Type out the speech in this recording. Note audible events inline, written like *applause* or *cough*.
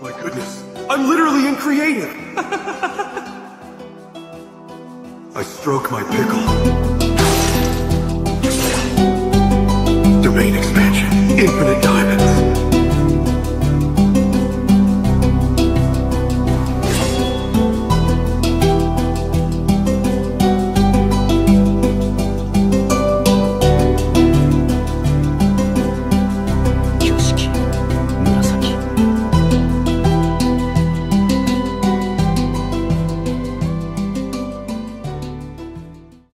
My goodness, I'm literally in creative. *laughs* I stroke my pickle.